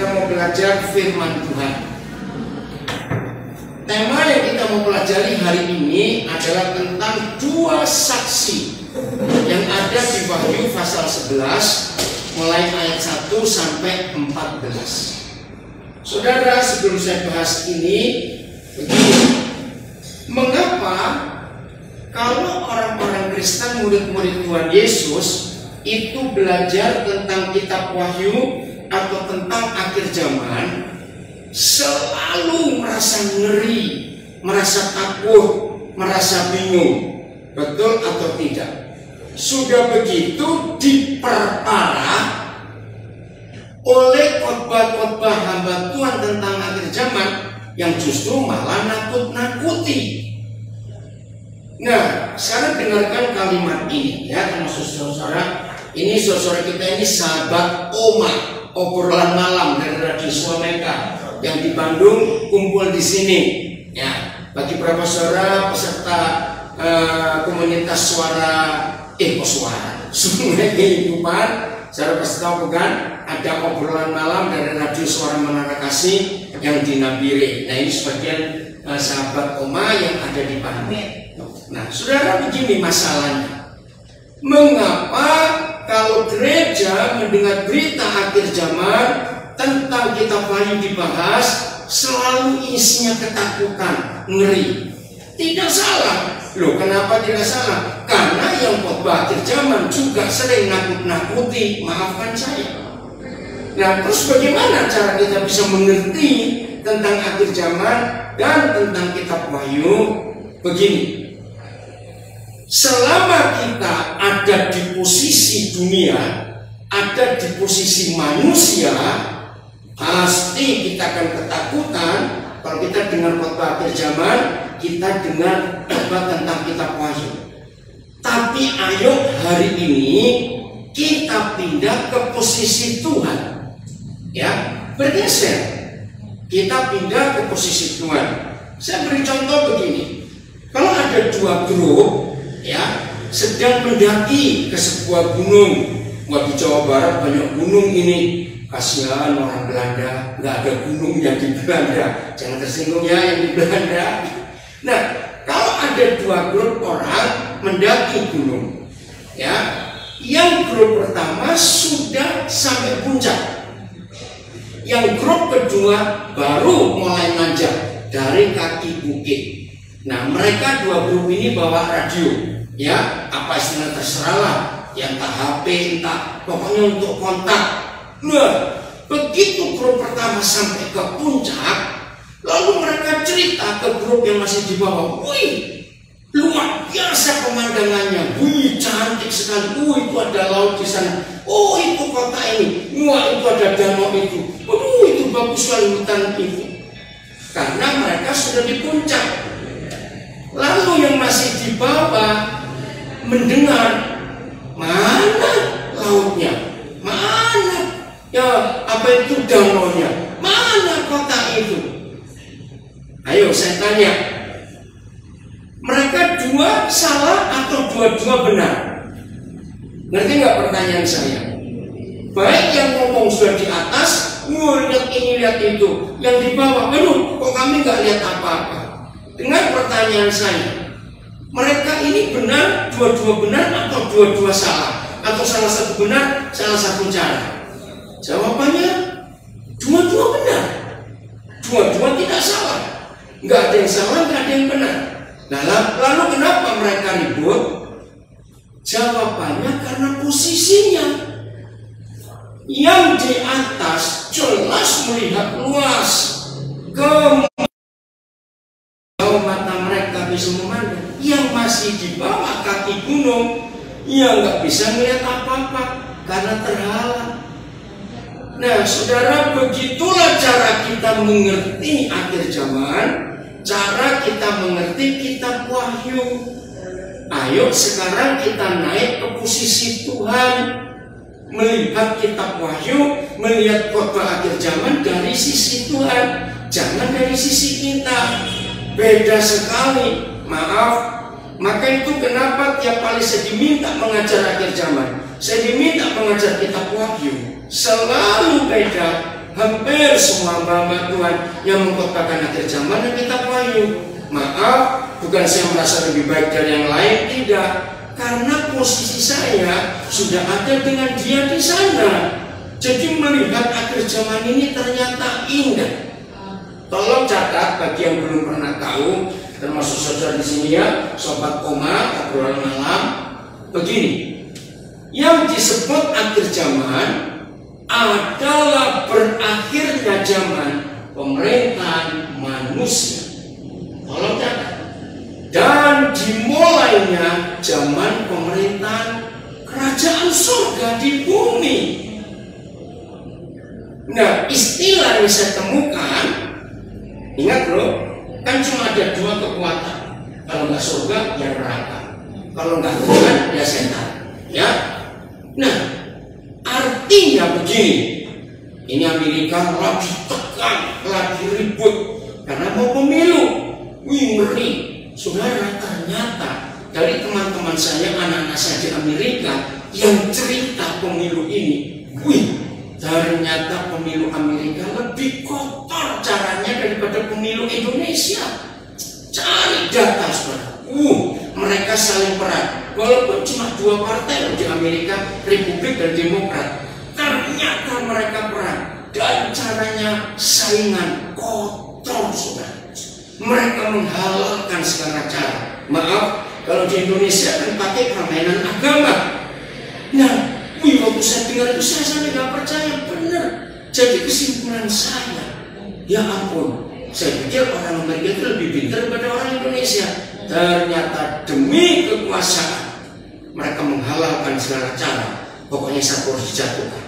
kita mau belajar firman Tuhan. Tema yang kita mau pelajari hari ini adalah tentang dua saksi yang ada di Wahyu pasal 11 mulai ayat 1 sampai 14. Saudara, sebelum saya bahas ini, begini. Mengapa kalau orang-orang Kristen murid-murid Tuhan Yesus itu belajar tentang kitab Wahyu atau tentang akhir zaman selalu merasa ngeri, merasa takut, merasa bingung. Betul atau tidak? Sudah begitu diperparah oleh khotbah-khotbah hamba Tuhan tentang akhir zaman yang justru malah nakut-nakuti. Nah, sekarang dengarkan kalimat ini ya, termasuk saudara. Ini saudara kita ini sahabat Oma obrolan malam dari Radio Suameka yang di Bandung kumpul di sini. Ya, bagi beberapa saudara peserta uh, komunitas suara eh kok suara? Sungai kehidupan. Saya pasti tahu kan ada obrolan malam dari radio suara menara kasih yang di Nabire. Nah ini sebagian uh, sahabat Oma yang ada di Bandung. Nah saudara begini masalahnya. Mengapa kalau gereja mendengar berita akhir zaman tentang kitab Wahyu dibahas, selalu isinya ketakutan, ngeri. Tidak salah. Loh, kenapa tidak salah? Karena yang khotbah akhir zaman juga sering nakut-nakuti, maafkan saya. Nah, terus bagaimana cara kita bisa mengerti tentang akhir zaman dan tentang kitab Wahyu? Begini, Selama kita ada di posisi dunia, ada di posisi manusia, pasti kita akan ketakutan kalau kita dengar khotbah akhir zaman, kita dengar khotbah tentang kitab wahyu. Tapi ayo hari ini kita pindah ke posisi Tuhan. Ya, bergeser. Kita pindah ke posisi Tuhan. Saya beri contoh begini. Kalau ada dua grup ya sedang mendaki ke sebuah gunung. Wah di Jawa Barat banyak gunung ini. Kasihan orang Belanda, nggak ada gunung yang di Belanda. Jangan tersinggung ya yang di Belanda. Nah, kalau ada dua grup orang mendaki gunung, ya, yang grup pertama sudah sampai puncak. Yang grup kedua baru mulai nanjak dari kaki bukit. Nah, mereka dua grup ini bawa radio. Ya apa istilah terserahlah yang tak HP entah pokoknya untuk kontak. Nah begitu grup pertama sampai ke puncak lalu mereka cerita ke grup yang masih di bawah. Wih luar biasa pemandangannya. Wih cantik sekali. Wih itu ada laut di sana. Oh itu kota ini. Wah itu ada danau itu. Oh itu bagus sekali hutan itu. Karena mereka sudah di puncak lalu yang masih di bawah mendengar mana lautnya, mana ya apa itu danaunya, mana kota itu. Ayo saya tanya, mereka dua salah atau dua-dua benar? Ngerti nggak pertanyaan saya? Baik yang ngomong sudah di atas, lihat ini lihat itu, yang di bawah, aduh kok kami nggak lihat apa-apa. Dengan pertanyaan saya, mereka ini benar, dua-dua benar atau dua-dua salah? Atau salah satu benar, salah satu cara? Jawabannya dua-dua benar. Dua-dua tidak salah. Nggak ada yang salah, nggak ada yang benar. Nah, lalu kenapa mereka ribut? Jawabannya karena posisinya. Yang di atas jelas melihat luas. Kemudian mereka bisa memandang yang masih di bawah kaki gunung yang nggak bisa melihat apa-apa karena terhalang. Nah, saudara, begitulah cara kita mengerti akhir zaman, cara kita mengerti kitab Wahyu. Ayo sekarang kita naik ke posisi Tuhan, melihat kitab Wahyu, melihat khotbah akhir zaman dari sisi Tuhan, jangan dari sisi kita. Beda sekali Maaf, maka itu kenapa tiap kali saya diminta mengajar akhir zaman, saya diminta mengajar kitab wahyu, selalu beda hampir semua hamba Tuhan yang mengkotbahkan akhir zaman dan kita payu. Maaf, bukan saya merasa lebih baik dari yang lain, tidak. Karena posisi saya sudah ada dengan dia di sana. Jadi melihat akhir zaman ini ternyata indah. Tolong catat bagi yang belum pernah tahu, termasuk saudara di sini ya, sobat koma, obrolan malam. Begini, yang disebut akhir zaman adalah berakhirnya zaman pemerintahan manusia. Tolong catat dan dimulainya zaman pemerintahan kerajaan surga di bumi. Nah, istilah yang saya temukan, ingat loh, kan cuma ada dua kekuatan. Kalau nggak surga, ya neraka. Kalau nggak Tuhan, ya setan. Ya. Nah, artinya begini. Ini Amerika lagi tekan, lagi ribut karena mau pemilu. Wih, ngeri Saudara, ternyata dari teman-teman saya, anak-anak saya di Amerika yang cerita pemilu ini, wih, ternyata pemilu Amerika lebih kotor caranya daripada pemilu Indonesia. Cari data, saudara. Uh, mereka saling perang. Walaupun cuma dua partai di Amerika, Republik dan Demokrat. Ternyata mereka perang. Dan caranya saingan kotor, saudara mereka menghalalkan segala cara. Maaf, kalau di Indonesia kan pakai permainan agama. Nah, wih, waktu saya dengar itu saya sampai nggak percaya benar. Jadi kesimpulan saya, ya ampun, saya pikir orang Amerika itu lebih pintar daripada orang Indonesia. Ternyata demi kekuasaan mereka menghalalkan segala cara. Pokoknya satu harus dijatuhkan.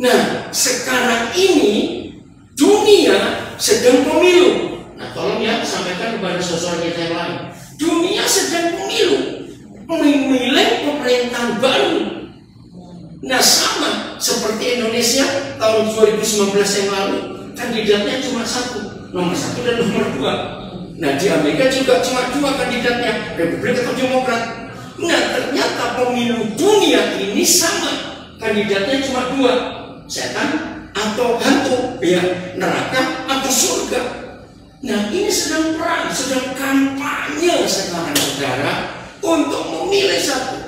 Nah, sekarang ini dunia sedang pemilu. Nah, tolong ya sampaikan kepada sosok kita yang lain. Dunia sedang pemilu, memilih pemerintahan baru. Nah, sama seperti Indonesia tahun 2019 yang lalu, kandidatnya cuma satu, nomor satu dan nomor dua. Nah, di Amerika juga cuma dua kandidatnya, Republik atau Demokrat. Nah, ternyata pemilu dunia ini sama, kandidatnya cuma dua, setan atau hantu, ya neraka atau surga. Nah ini sedang perang, sedang kampanye sekarang saudara untuk memilih satu.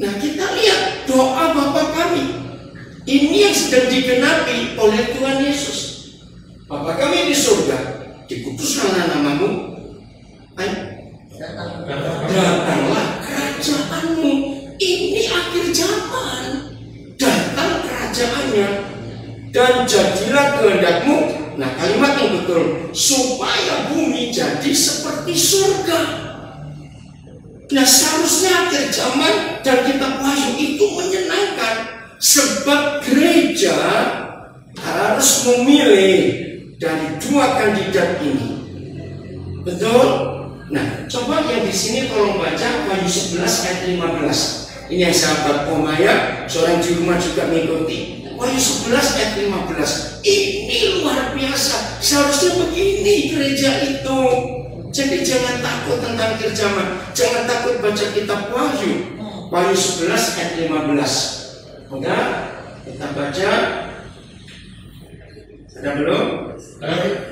Nah kita lihat doa Bapak kami. Ini yang sedang digenapi oleh Tuhan Yesus. Bapak kami di surga, dikuduskanlah namamu. Datanglah kerajaanmu. Ini akhir zaman. Datang kerajaannya dan jadilah kehendakmu nah kalimat yang betul supaya bumi jadi seperti surga nah seharusnya akhir zaman dan kita wahyu itu menyenangkan sebab gereja harus memilih dari dua kandidat ini betul nah coba yang di sini tolong baca wahyu 11 ayat 15 ini yang sahabat Komaya seorang di rumah juga mengikuti Wahyu 11 ayat 15. Ini luar biasa. Seharusnya begini gereja itu. Jadi jangan takut tentang akhir zaman. Jangan takut baca kitab Wahyu. Wahyu 11 ayat 15. Udah? Kita baca. Sudah belum?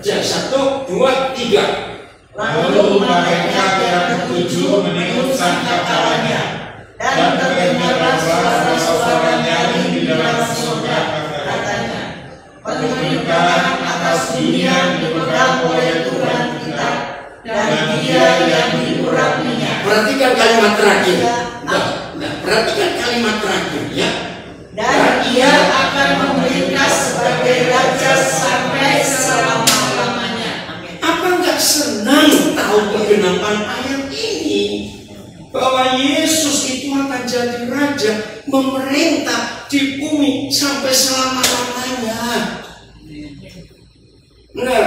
Ya, satu, dua, tiga. Lalu mereka yang ketujuh meniup sangkakalanya dan terdengarlah suara-suara nyaring di dalam pemerintahan atas dunia dipegang oleh Tuhan kita dan dia yang diurapinya. Perhatikan kalimat terakhir. Nah, nah, perhatikan kalimat terakhir ya. Dan ia akan memerintah sebagai raja sampai selama-lamanya. Apa enggak senang tahu kegenapan ayat ini? Bahwa Yesus itu akan jadi raja, memerintah di bumi sampai selama-lamanya. Nah,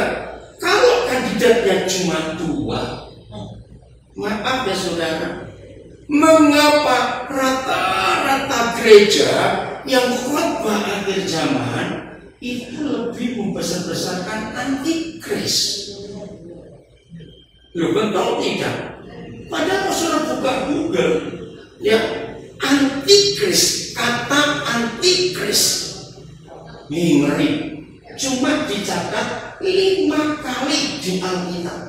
kalau kandidatnya cuma dua, maaf ya saudara, mengapa rata-rata gereja yang khotbah akhir zaman itu lebih membesar-besarkan antikris? Loh betul tidak? Padahal saudara buka Google, ya antikris, kata antikris Ini ngeri. Cuma dicatat lima kali di Alkitab.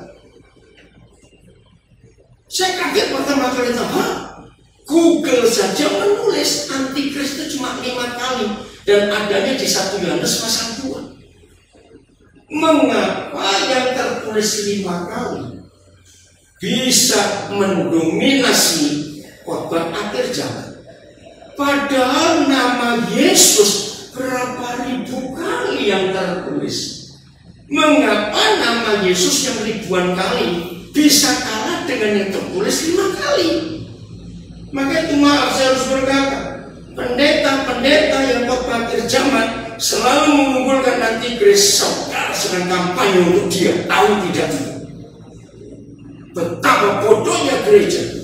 Saya kaget pertama kali itu, Hah? Google saja menulis antikris itu cuma lima kali dan adanya di satu Yohanes pasal dua. Mengapa yang tertulis lima kali bisa mendominasi khotbah akhir zaman? Padahal nama Yesus berapa ribu kali yang tertulis. Mengapa nama Yesus yang ribuan kali bisa kalah dengan yang tertulis lima kali? Maka itu maaf saya harus berkata, pendeta-pendeta yang khotbah akhir zaman selalu mengumpulkan nanti Grace saudara sedang kampanye untuk dia, tahu tidak Betapa bodohnya gereja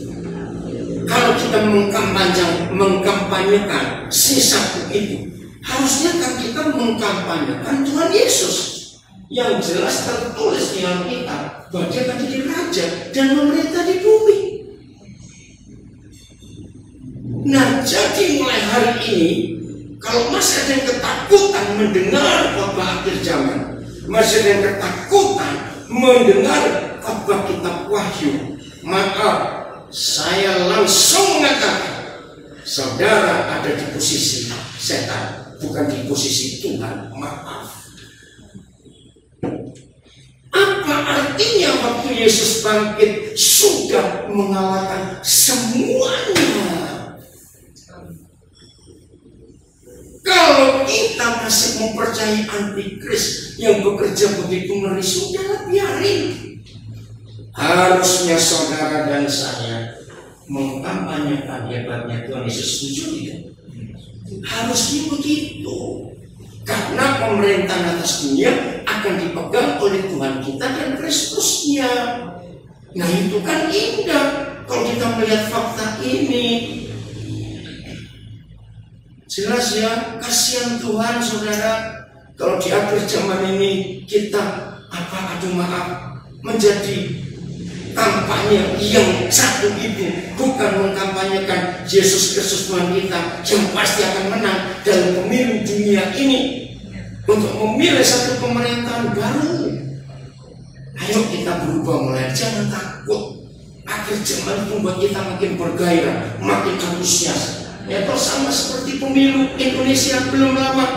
kalau kita mengkampanyekan, mengkampanyekan si satu itu, harusnya kan kita mengkampanyekan Tuhan Yesus yang jelas tertulis di Alkitab bahwa dia akan jadi raja dan memerintah di bumi. Nah, jadi mulai hari ini, kalau masih ada yang ketakutan mendengar khotbah akhir zaman, masih ada yang ketakutan mendengar khotbah kitab Wahyu, maka saya langsung mengatakan, saudara ada di posisi setan, bukan di posisi Tuhan. Maaf. Apa artinya waktu Yesus bangkit sudah mengalahkan semuanya? Kalau kita masih mempercayai antikris yang bekerja begitu ngeri, sudah biarin. Harusnya saudara dan saya mengkampanyekan hebatnya Tuhan Yesus setuju tidak? Harusnya begitu. Karena pemerintahan atas dunia akan dipegang oleh Tuhan kita dan Kristusnya. Nah itu kan indah kalau kita melihat fakta ini. Jelas ya, kasihan Tuhan saudara. Kalau di akhir zaman ini kita apa aduh maaf menjadi kampanye yang satu itu bukan mengkampanyekan Yesus Kristus Tuhan kita yang pasti akan menang dalam pemilu dunia ini untuk memilih satu pemerintahan baru. Ayo kita berubah mulai, jangan takut. Akhir zaman itu membuat kita makin bergairah, makin antusias. Ya toh sama seperti pemilu Indonesia belum lama.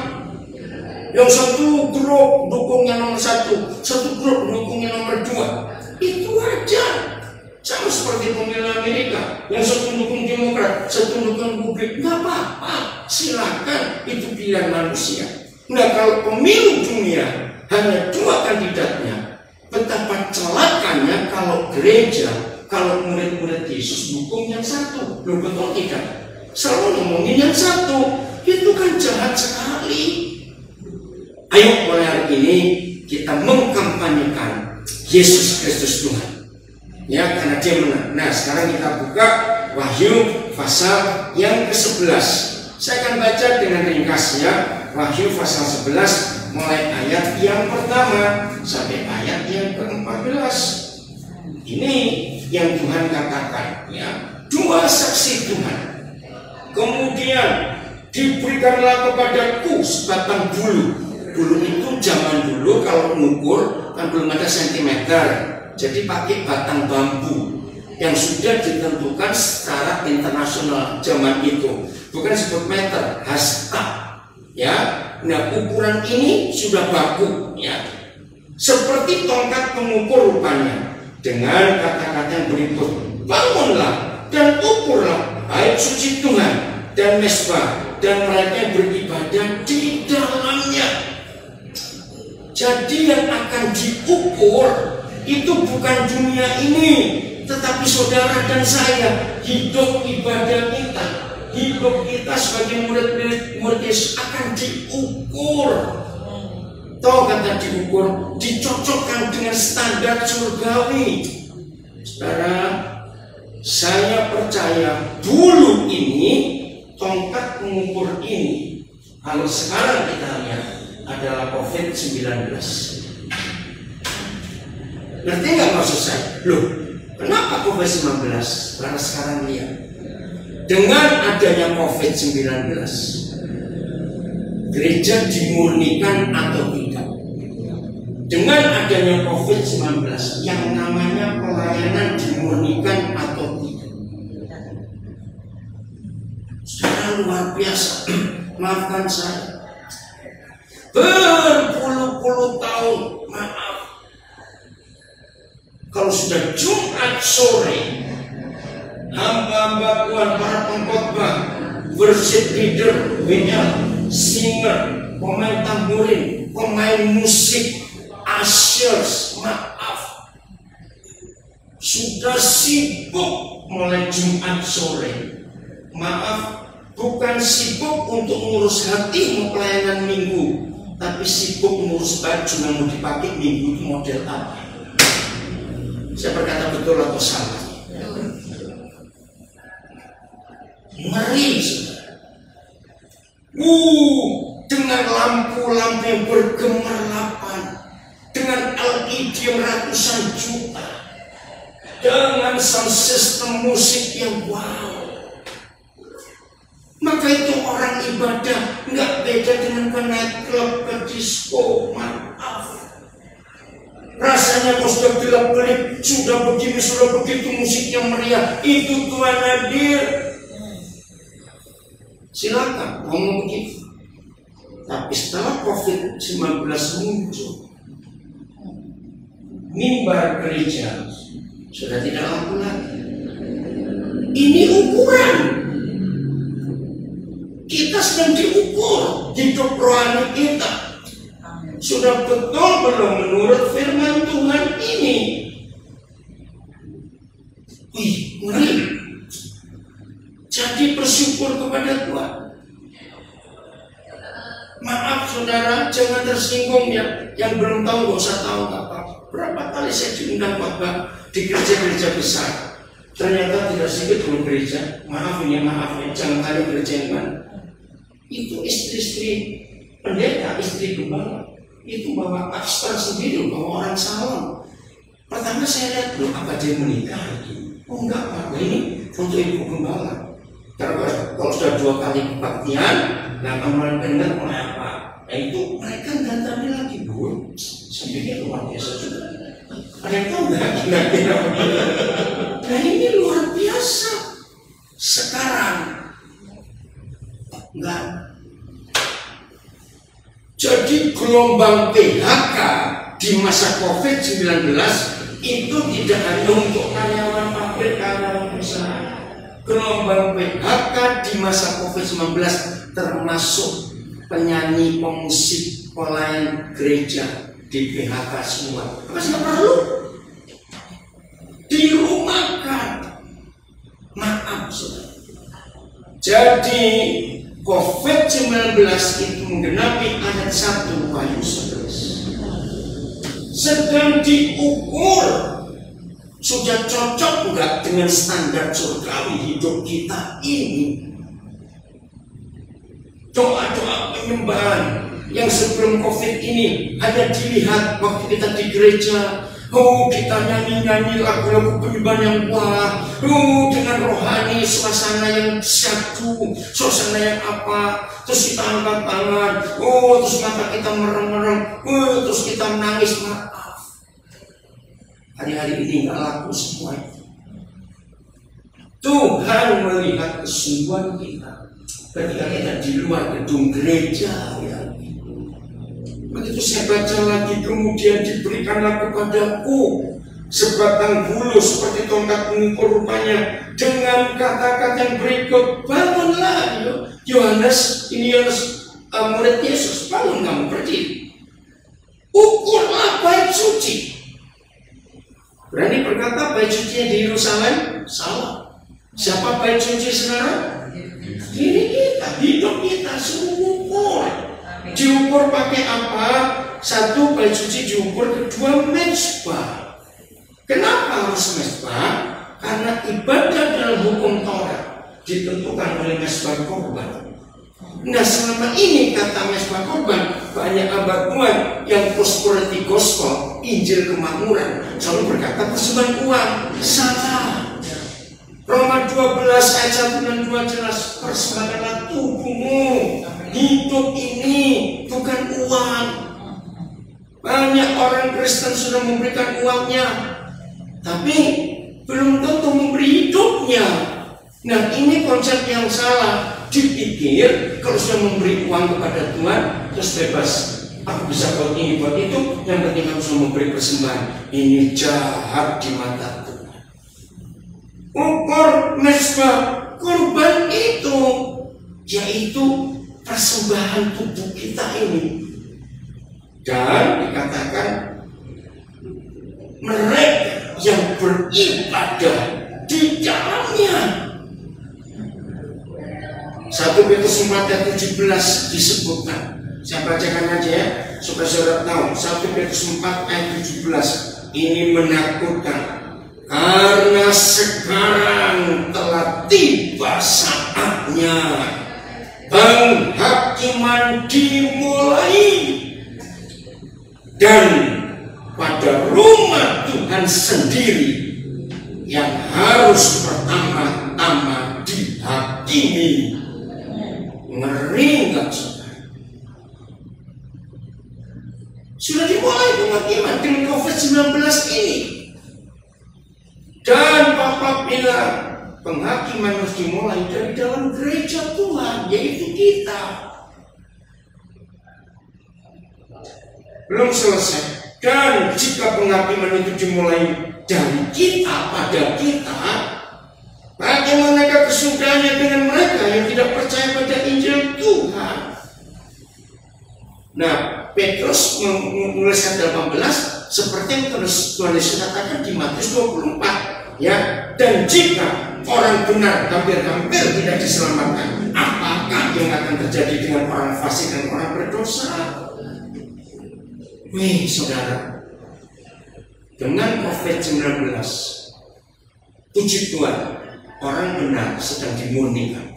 Yang satu grup dukungnya nomor satu, satu grup dukungnya nomor dua. Aja. Sama seperti pemilu Amerika, yang satu dukung Demokrat, satu dukung publik, nggak apa-apa. Silakan, itu pilihan manusia. Nah kalau pemilu dunia hanya dua kandidatnya, betapa celakanya kalau gereja, kalau murid-murid Yesus dukung yang satu, belum betul tidak? selalu ngomongin yang satu itu kan jahat sekali ayo mulai hari ini kita mengkampanyekan Yesus Kristus Tuhan ya karena dia menang. Nah sekarang kita buka Wahyu pasal yang ke-11 saya akan baca dengan ringkasnya Wahyu pasal 11 mulai ayat yang pertama sampai ayat yang ke-14 ini yang Tuhan katakan ya. Dua saksi Tuhan. Kemudian diberikanlah kepadaku sebatang bulu. Bulu itu zaman dulu kalau mengukur kan belum ada sentimeter. Jadi pakai batang bambu yang sudah ditentukan secara internasional zaman itu. Bukan sebut meter, hasta. Ya, nah ukuran ini sudah baku ya. Seperti tongkat pengukur rupanya dengan kata-kata yang berikut. Bangunlah dan ukurlah bait suci Tuhan dan mesbah dan mereka beribadah di dalamnya. Jadi yang akan diukur itu bukan dunia ini, tetapi saudara dan saya hidup ibadah kita, hidup kita sebagai murid-murid murid akan diukur. Tahu kata diukur, dicocokkan dengan standar surgawi. Saudara, saya percaya dulu ini tongkat pengukur ini kalau sekarang kita lihat adalah COVID-19. Ngerti nggak maksud saya? Loh, kenapa COVID-19? Karena sekarang lihat dengan adanya COVID-19 gereja dimurnikan atau tidak. Dengan adanya COVID-19 yang namanya pelayanan dimurnikan atau tidak. Secara luar biasa, maafkan saya. Berpuluh-puluh tahun. Kalau sudah Jumat sore, hamba-hamba Tuhan, para pengkhotbah, worship leader, WL, singer, pemain tamburin, pemain musik, ushers, maaf. Sudah sibuk mulai Jumat sore. Maaf, bukan sibuk untuk ngurus hati mau pelayanan minggu, tapi sibuk ngurus baju yang mau dipakai minggu itu model apa. Saya berkata betul atau salah? Ngeri, Uh, dengan lampu-lampu yang bergemerlapan, dengan LED yang ratusan juta, dengan sound system musik yang wow. Maka itu orang ibadah nggak beda dengan ke nightclub, ke disco, maaf. Rasanya kau sudah gelap gelip, sudah begini, sudah begitu musiknya meriah. Itu Tuhan hadir, Silakan ngomong begitu. Tapi setelah COVID-19 muncul, mimbar gereja sudah tidak laku lagi. Ini ukuran. Kita sedang diukur hidup rohani kita. Sudah betul belum menurut firman Tuhan ini? Wih, ngeri. Jadi bersyukur kepada Tuhan. Maaf saudara, jangan tersinggung ya. Yang belum tahu gak usah tahu apa. Berapa kali saya diundang khotbah di gereja-gereja besar. Ternyata tidak sedikit belum gereja. Maaf ya, maaf ya. Jangan tanya gereja yang mana. Itu istri-istri pendeta, istri gembala. Itu bawa pastor sendiri, bawa orang salam. Pertama saya lihat, loh apa dia menikah? Oh enggak Pak, ini untuk ibu gembala. Karena kalau sudah dua kali kebaktian, nah kemarin benar mulai apa? Nah itu mereka datangnya lagi bu, saya luar biasa juga. Ada yang tahu nggak? Nah ini luar biasa. Sekarang enggak. Jadi gelombang PHK di masa COVID-19 itu tidak hanya untuk karyawan pabrik, karyawan perusahaan gelombang PHK di masa COVID-19 termasuk penyanyi, pemusik, pelayan gereja di PHK semua. Masih perlu dirumahkan. Maaf, saudara. Jadi COVID-19 itu menggenapi ayat satu Wahyu 11. Sedang diukur sudah cocok enggak dengan standar surgawi hidup kita ini? Doa-doa penyembahan yang sebelum COVID ini hanya dilihat waktu kita di gereja. Oh, kita nyanyi-nyanyi lagu-lagu penyembahan yang wah. Oh, dengan rohani, suasana yang syadu, suasana yang apa. Terus kita angkat tangan. Oh, terus mata kita merem-merem. Oh, terus kita menangis. Maaf hari-hari ini nggak laku semua Tuhan melihat kesungguhan kita ketika kita di luar gedung gereja ya begitu saya baca lagi kemudian diberikanlah kepadaku sebatang bulu seperti tongkat mengukur rupanya dengan kata-kata yang berikut bangunlah Yohanes ini Yohanes uh, murid Yesus bangun kamu berdiri ukurlah bait suci Berani berkata bait suci di Yerusalem? Salah. Siapa bait suci sekarang? Diri kita, hidup kita, seumur. Diukur pakai apa? Satu bait suci diukur, kedua mezbah. Kenapa harus mezbah? Karena ibadah dalam hukum Taurat ditentukan oleh mezbah korban. Nah selama ini kata mesbah korban banyak abad Tuhan yang prosperity gospel, Injil kemakmuran selalu berkata persembahan uang salah. Roma 12 ayat 1 dan 2 jelas persembahkanlah tubuhmu hidup ini bukan uang. Banyak orang Kristen sudah memberikan uangnya, tapi belum tentu memberi hidupnya. Nah ini konsep yang salah. Dipikir kalau sudah memberi uang kepada Tuhan terus bebas. Aku bisa buat ini buat itu. Yang penting aku sudah memberi persembahan. Ini jahat di mata Tuhan. Ukur mesbah kurban itu yaitu persembahan tubuh kita ini. Dan dikatakan mereka yang beribadah di dalamnya. 1 Petrus 4 ayat 17 disebutkan. Saya bacakan aja ya supaya saudara tahu. 1 Petrus 4 ayat 17 ini menakutkan. Karena sekarang telah tiba saatnya penghakiman dimulai. Dan pada rumah Tuhan sendiri yang harus pertama-tama dihakimi. Ngeri nggak sudah dimulai penghakiman dengan COVID-19 ini. Dan Bapak bilang penghakiman harus dimulai dari dalam gereja Tuhan, yaitu kita. Belum selesai. Dan jika penghakiman itu dimulai dari kita pada kita, bagaimana kesudahannya dengan mereka yang tidak percaya pada Injil Tuhan? Nah, Petrus menulis ayat 18 seperti yang terus Tuhan Yesus katakan di Matius 24 ya dan jika orang benar hampir-hampir tidak diselamatkan. Apakah yang akan terjadi dengan orang fasik dan orang berdosa? Wih, saudara, dengan COVID-19, puji Tuhan, orang benar sedang dimurnikan.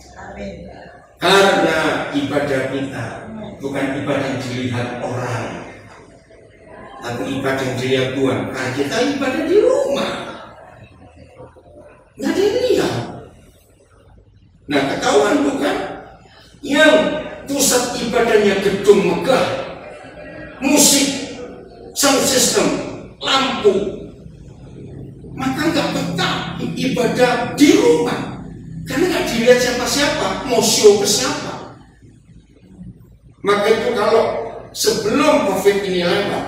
Karena ibadah kita bukan ibadah yang dilihat orang, tapi ibadah yang dilihat Tuhan. Karena kita ibadah di rumah. Nggak ada yang lihat. Nah ketahuan bukan? Yang pusat ibadahnya gedung megah, musik, sound system, lampu. Maka nggak betah ibadah di rumah. Karena nggak dilihat siapa-siapa, mau show ke siapa. Maka itu kalau sebelum COVID ini lewat,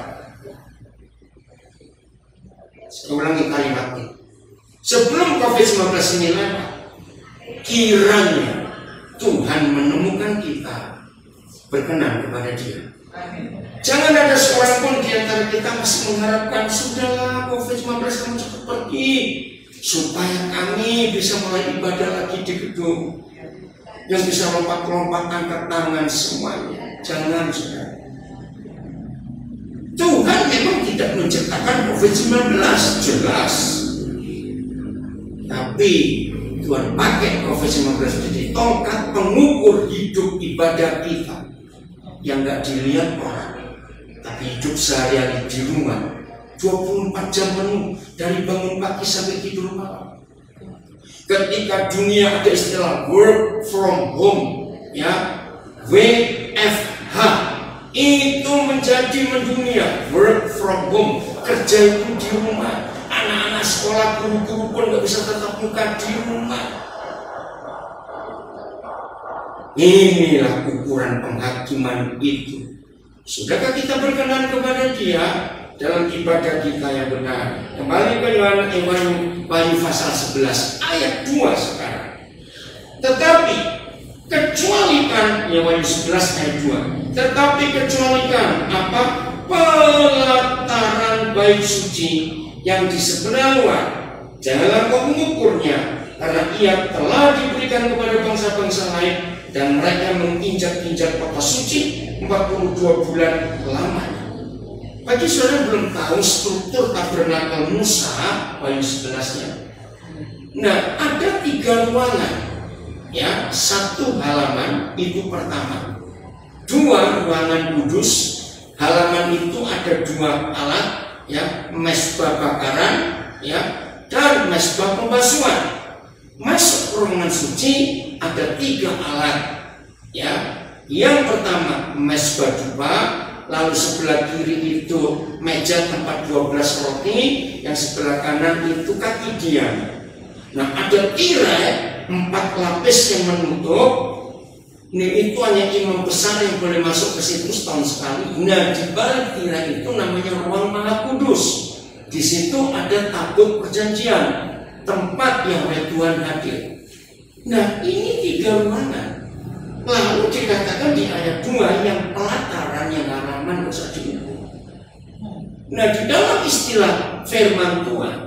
saya ulangi kalimat ini Sebelum COVID-19 ini lewat, kiranya Tuhan menemukan kita berkenan kepada dia. Jangan ada seorang pun di antara kita masih mengharapkan sudahlah COVID-19 kamu cepat pergi supaya kami bisa mulai ibadah lagi di gedung yang bisa lompat-lompat angkat tangan semuanya. Jangan saudara. Tuhan memang tidak menciptakan COVID-19 jelas tapi Tuhan pakai COVID-19 jadi tongkat pengukur hidup ibadah kita yang nggak dilihat orang, tapi hidup sehari-hari di rumah 24 jam penuh dari bangun pagi sampai tidur malam. Ketika dunia ada istilah work from home, ya WFH itu menjadi mendunia work from home kerja itu di rumah sekolah guru-guru pun nggak bisa tetap muka di rumah. Inilah ukuran penghakiman itu. Sudahkah kita berkenan kepada dia dalam ibadah kita yang benar? Kembali ke Yohanes Wahyu pasal 11 ayat 2 sekarang. Tetapi kecualikan Wahyu 11 ayat 2 tetapi kecualikan apa? Pelataran baik suci yang di sebelah luar janganlah kau mengukurnya karena ia telah diberikan kepada bangsa-bangsa lain dan mereka menginjak-injak kota suci 42 bulan lamanya. Bagi saudara belum tahu struktur tabernakel Musa bagian sebelasnya. Nah, ada tiga ruangan. Ya, satu halaman itu pertama. Dua ruangan kudus. Halaman itu ada dua alat ya mesbah bakaran ya dan mesbah pembasuhan masuk ruangan suci ada tiga alat ya Yang pertama mesbah dua, lalu sebelah kiri itu meja tempat 12 roti, yang sebelah kanan itu kaki diam. Nah ada tirai empat lapis yang menutup. Ini itu hanya imam besar yang boleh masuk ke situ setahun sekali. Nah di balik tirai itu namanya ruang maha kudus. Di situ ada tabut perjanjian, tempat yang Tuhan hadir. Nah ini tiga ruangan. Lalu dikatakan di ayat 2 yang pelataran yang halaman usah. Nah di dalam istilah firman Tuhan,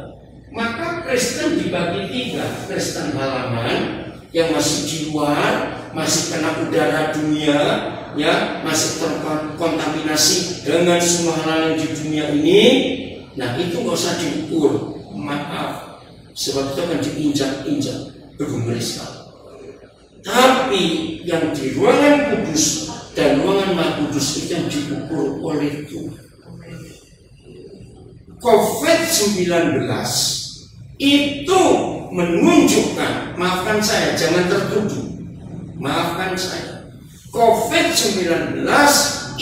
maka Kristen dibagi tiga. Kristen halaman yang masih di luar, masih kena udara dunia, ya masih terkontaminasi dengan semua hal yang di dunia ini. Nah itu nggak usah diukur. Maaf, sebab itu akan diinjak-injak, sekali. Tapi yang di ruangan kudus dan ruangan maha kudus itu yang diukur oleh Tuhan. COVID-19 itu menunjukkan, maafkan saya, jangan tertuduh, maafkan saya. COVID-19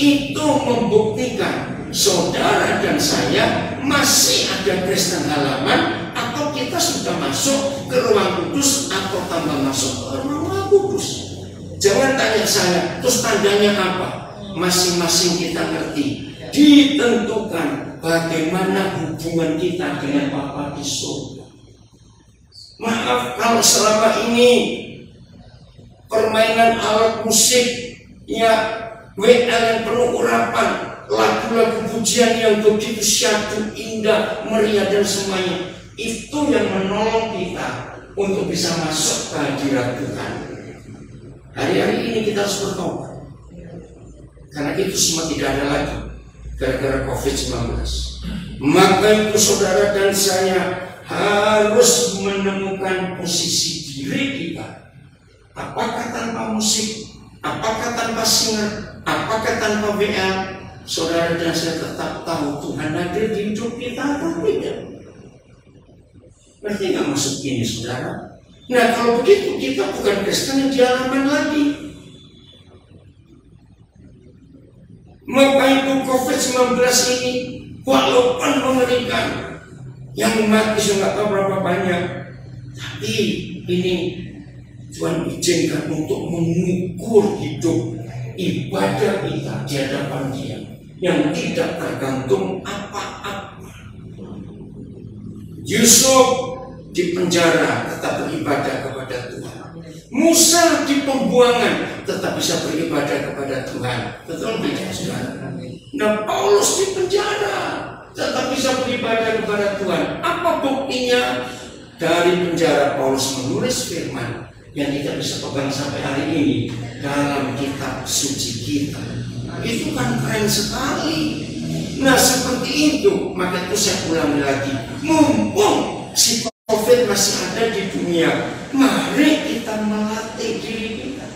itu membuktikan saudara dan saya masih ada Kristen halaman atau kita sudah masuk ke ruang kudus atau tambah masuk ke ruang kudus. Jangan tanya saya, terus tandanya apa? Masing-masing kita ngerti. Ditentukan bagaimana hubungan kita dengan Bapa di surga. Maaf kalau selama ini permainan alat musik ya WL yang penuh urapan, lagu-lagu pujian yang begitu syahdu, indah, meriah dan semuanya itu yang menolong kita untuk bisa masuk ke hadirat Tuhan. Hari-hari ini kita harus bertobat. Karena itu semua tidak ada lagi gara-gara COVID-19. Maka itu saudara dan saya harus menemukan posisi diri kita. Apakah tanpa musik? Apakah tanpa singer? Apakah tanpa WA? Saudara dan saya tetap tahu Tuhan hadir di hidup kita atau tidak. Berarti nggak masuk ini saudara. Nah kalau begitu kita bukan Kristen yang di halaman lagi. Maka itu COVID-19 ini walaupun mengerikan yang mati sudah nggak tahu berapa banyak, tapi ini Tuhan izinkan untuk mengukur hidup ibadah kita di hadapan Dia yang tidak tergantung apa-apa. Yusuf di penjara tetap beribadah kepada Tuhan. Musa di pembuangan tetap bisa beribadah kepada Tuhan. Betul tidak saudara? Nah Paulus di penjara tetap bisa beribadah kepada Tuhan. Apa buktinya? Dari penjara Paulus menulis firman yang kita bisa pegang sampai hari ini dalam kitab suci kita. Itu kan keren sekali. Nah seperti itu, maka itu saya ulangi lagi. Mumpung si COVID masih ada di dunia. Mari kita melatih diri kita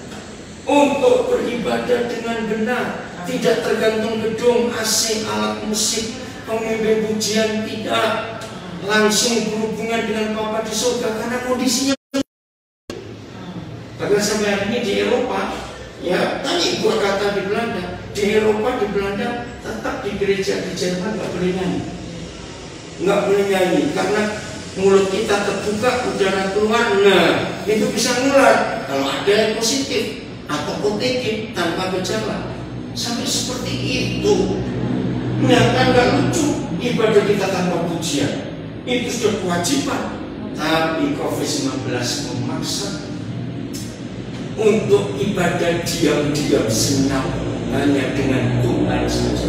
untuk beribadah dengan benar, tidak tergantung gedung, AC, alat musik, pemimpin pujian tidak langsung berhubungan dengan Papa di surga karena kondisinya Bahkan sampai hari ini di Eropa, ya tadi gua kata di Belanda, di Eropa di Belanda tetap di gereja di Jerman nggak boleh nyanyi, nggak boleh nyanyi karena mulut kita terbuka, udara keluar, nah itu bisa nular. Kalau ada yang positif atau OTG tanpa gejala, sampai seperti itu. Nah kan gak lucu ibadah kita tanpa pujian. Itu sudah kewajiban. Tapi COVID-19 memaksa untuk ibadah diam-diam senang hanya dengan Tuhan saja.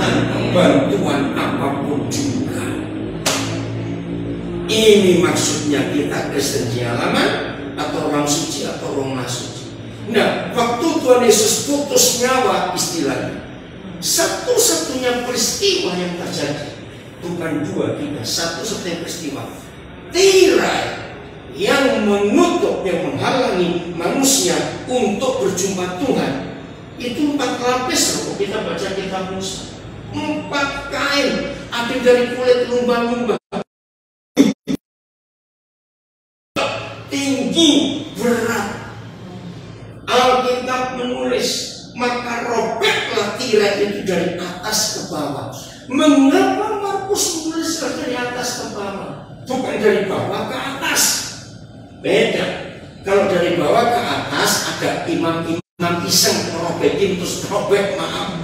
Tanpa bantuan apa pun juga. Ini maksudnya kita halaman atau orang suci atau orang suci. Nah, waktu Tuhan Yesus putus nyawa istilahnya, satu-satunya peristiwa yang terjadi. Bukan dua tiga satu-satunya peristiwa. Tirai yang menutup yang menghalangi manusia untuk berjumpa Tuhan itu empat lapis loh kita baca kitab Musa empat kain ada dari kulit lumba-lumba tinggi, berat. Alkitab menulis maka robeklah tirai itu dari atas ke bawah. Mengapa Markus menulis dari atas ke bawah? Bukan dari bawah ke atas. Beda. Kalau dari bawah ke atas ada imam-imam iseng merobekin terus robek maaf.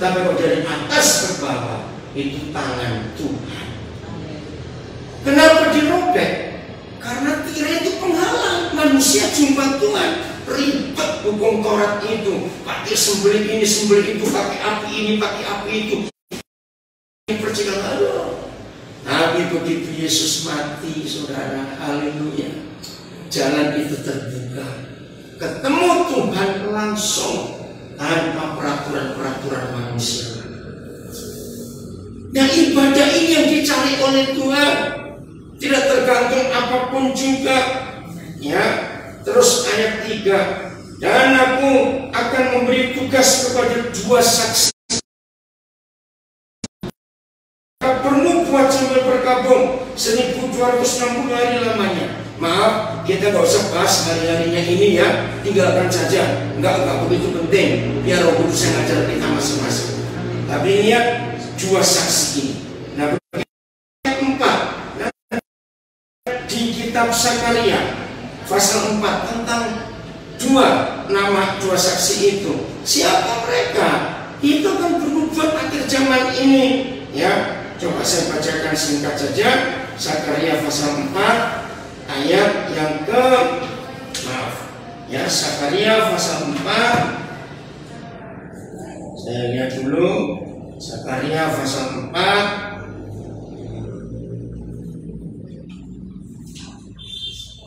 Tapi kalau dari atas ke bawah itu tangan Tuhan. Kenapa dirobek? Karena tirai itu penghalang manusia jumpa Tuhan. Ribet hukum Taurat itu. Pakai sembelih ini, sembelih itu, pakai api ini, pakai api itu. Percikan aduh. Tapi begitu Yesus mati, saudara, haleluya. Jalan itu terbuka. Ketemu Tuhan langsung tanpa peraturan-peraturan manusia. Nah ibadah ini yang dicari oleh Tuhan tidak tergantung apa pun juga. Ya terus ayat 3 dan aku akan memberi tugas kepada dua saksi. Perlu buat sambil berkabung. 1260 hari lamanya maaf kita gak usah bahas hari-harinya ini ya tinggalkan saja enggak enggak begitu penting biar roh kudus yang ngajar kita masing-masing tapi ini ya dua saksi ini nah kitab Sakaria pasal 4 tentang dua nama dua saksi itu. Siapa mereka? Itu kan berubah akhir zaman ini. Ya, coba saya bacakan singkat saja. Sakaria pasal 4 ayat yang ke maaf. Ya, Sakaria pasal 4 saya lihat dulu Sakaria pasal 4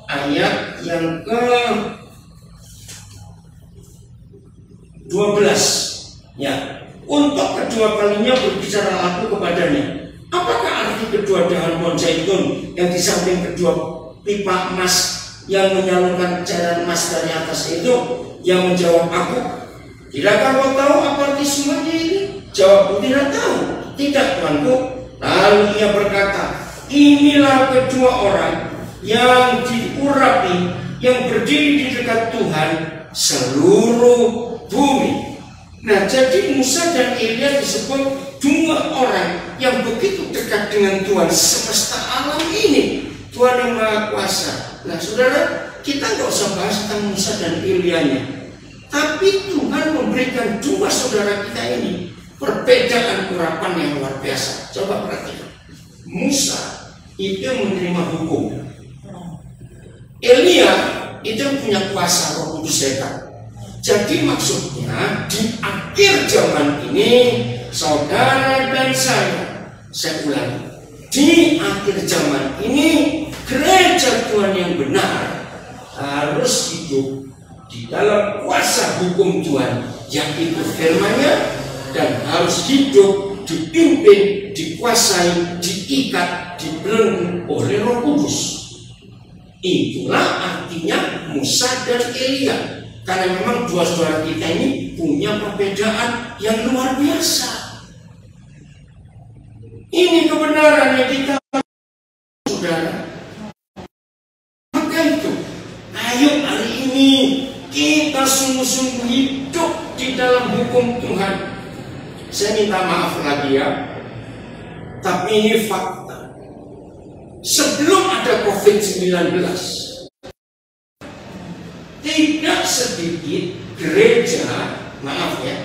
ayat yang ke 12 ya untuk kedua kalinya berbicara aku kepadanya. Apakah arti kedua dahan pohon zaitun yang di samping kedua pipa emas yang menyalurkan cairan emas dari atas itu yang menjawab aku tidakkah kau tahu apa arti semuanya ini jawabku tidak tahu tidak tuanku lalu ia berkata inilah kedua orang yang diurapi, yang berdiri di dekat Tuhan seluruh bumi. Nah, jadi Musa dan Elia disebut dua orang yang begitu dekat dengan Tuhan semesta alam ini. Tuhan yang Maha Kuasa. Nah, saudara, kita nggak usah bahas tentang Musa dan Elianya. Tapi Tuhan memberikan dua saudara kita ini perbedaan urapan yang luar biasa. Coba perhatikan. Musa itu menerima hukum Elia itu punya kuasa roh kudus setan. Jadi maksudnya di akhir zaman ini saudara dan saya, saya ulangi, di akhir zaman ini gereja Tuhan yang benar harus hidup di dalam kuasa hukum Tuhan yang itu firmannya dan harus hidup dipimpin, dikuasai, diikat, dibelenggu oleh Roh Kudus. Itulah artinya Musa dan Elia. Karena memang dua saudara kita ini punya perbedaan yang luar biasa. Ini kebenaran yang kita saudara. Maka itu, ayo hari ini kita sungguh-sungguh hidup di dalam hukum Tuhan. Saya minta maaf lagi ya, tapi ini fakta. Sebelum ada COVID-19 tidak sedikit gereja maaf ya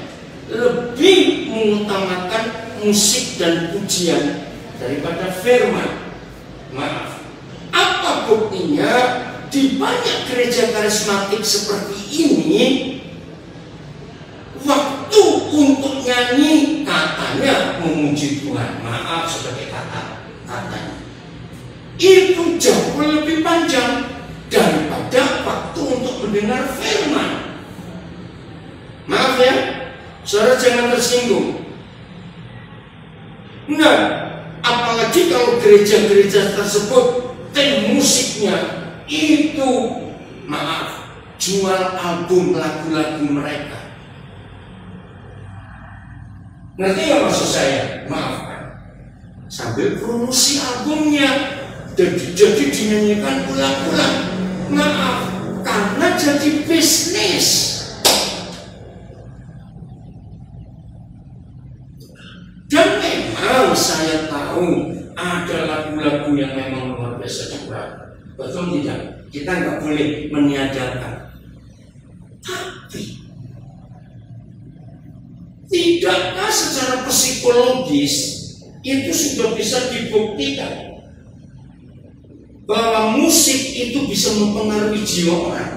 lebih mengutamakan musik dan pujian daripada firman. Maaf. Apa buktinya di banyak gereja karismatik seperti ini waktu untuk nyanyi katanya memuji Tuhan maaf sebagai kata katanya itu jauh lebih panjang daripada waktu untuk mendengar firman. Maaf ya, saudara jangan tersinggung. Nah, apalagi kalau gereja-gereja tersebut tem musiknya itu maaf jual album lagu-lagu mereka. Ngerti ya maksud saya? Maafkan sambil promosi albumnya jadi, jadi dinyanyikan ulang-ulang. Maaf karena jadi bisnis. Dan memang saya tahu ada lagu-lagu yang memang luar biasa juga. Betul tidak? Kita nggak boleh meniadakan. Tapi tidakkah secara psikologis itu sudah bisa dibuktikan bahwa musik itu bisa mempengaruhi jiwa orang.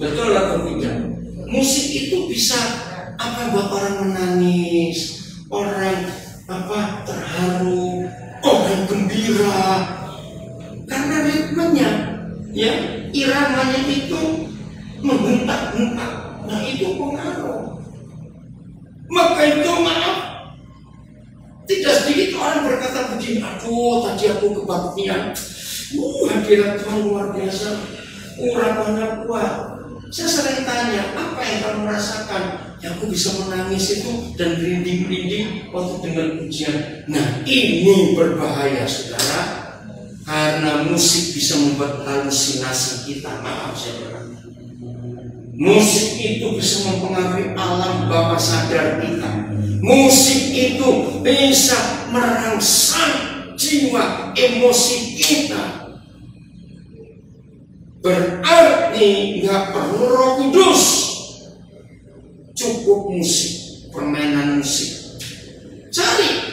Betul atau tidak? Musik itu bisa apa buat orang menangis, orang apa terharu, orang gembira karena ritmenya ya iramanya itu menghentak-hentak nah itu pengaruh maka itu maaf tidak sedikit orang berkata begini aduh tadi aku kebaktian uh hadirat Tuhan luar biasa urapannya kuat saya sering tanya, apa yang kamu rasakan? Ya aku bisa menangis itu dan merinding-merinding waktu dengar pujian. Nah ini berbahaya saudara. Karena musik bisa membuat halusinasi kita. Maaf saudara. Musik itu bisa mempengaruhi alam bawah sadar kita. Musik itu bisa merangsang jiwa emosi kita Berarti nggak perlu roh kudus. Cukup musik, permainan musik. Cari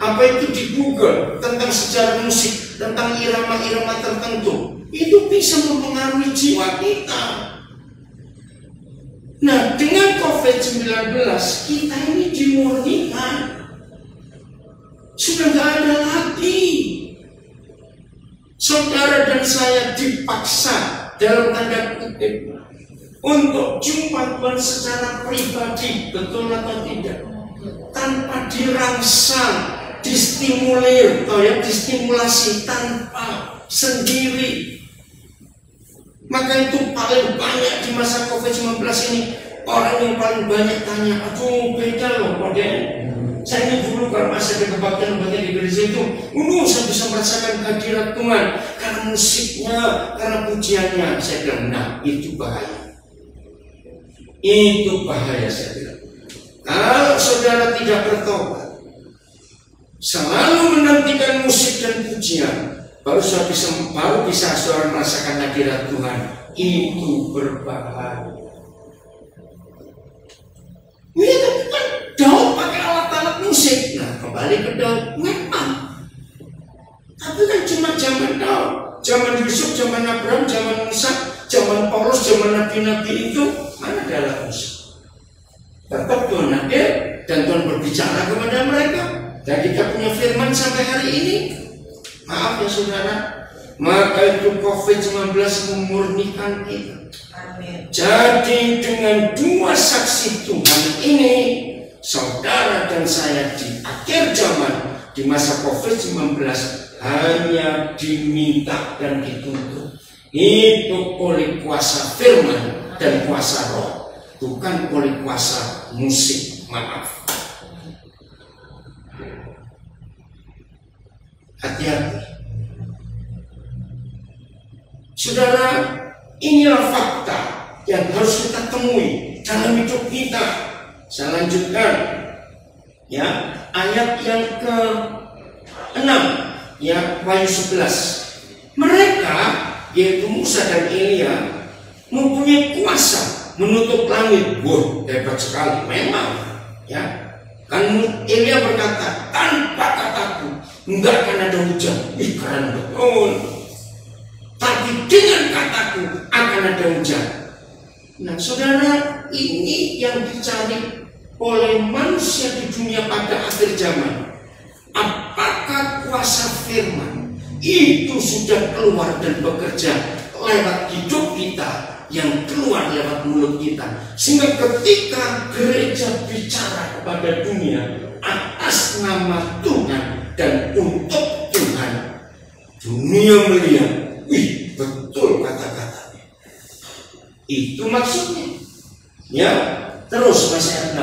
apa itu di Google tentang sejarah musik, tentang irama-irama tertentu. Itu bisa mempengaruhi jiwa kita. Nah, dengan COVID-19 kita ini dimurnikan. Sudah nggak ada lagi saudara dan saya dipaksa dalam tanda kutip untuk jumpa Tuhan secara pribadi, betul atau tidak? Tanpa dirangsang, distimulir, atau ya distimulasi tanpa sendiri. Maka itu paling banyak di masa COVID-19 ini orang yang paling banyak tanya, aduh beda loh modelnya saya ini dulu kalau masa di kebaktian bagian di gereja itu, uh, saya bisa merasakan kehadiran Tuhan karena musiknya, karena pujiannya. Saya bilang, nah itu bahaya. Itu bahaya saya bilang. Kalau saudara tidak bertobat, selalu menantikan musik dan pujian, baru saudara bisa baru bisa saudara merasakan hadirat Tuhan. Itu berbahaya. Ini kan jauh pakai alat-alat musik. Nah, kembali ke Daud memang. Tapi kan cuma zaman Daud, zaman Yusuf, zaman Abraham, zaman Musa, zaman Paulus, zaman Nabi-Nabi itu mana ada alat musik? Tetap Tuhan hadir dan Tuhan berbicara kepada mereka. Dan kita punya firman sampai hari ini. Maaf ya saudara, maka itu COVID-19 memurnikan kita. Jadi dengan dua saksi Tuhan ini, saudara dan saya di akhir zaman di masa COVID-19 hanya diminta dan dituntut itu oleh kuasa firman dan kuasa roh bukan oleh kuasa musik. Maaf saudara Inilah fakta yang harus kita temui dalam hidup kita. Saya lanjutkan ya ayat yang ke 6 ya Wahyu 11. Mereka yaitu Musa dan Elia mempunyai kuasa menutup langit. Wah, hebat sekali. Memang ya. Kan Elia berkata, tanpa kataku enggak akan ada hujan. Ih, keren betul tapi dengan kataku akan ada hujan. Nah, saudara, ini yang dicari oleh manusia di dunia pada akhir zaman. Apakah kuasa firman itu sudah keluar dan bekerja lewat hidup kita yang keluar lewat mulut kita sehingga ketika gereja bicara kepada dunia atas nama Tuhan dan untuk Tuhan dunia melihat Wih, betul kata-katanya. Itu maksudnya. Ya, terus ayat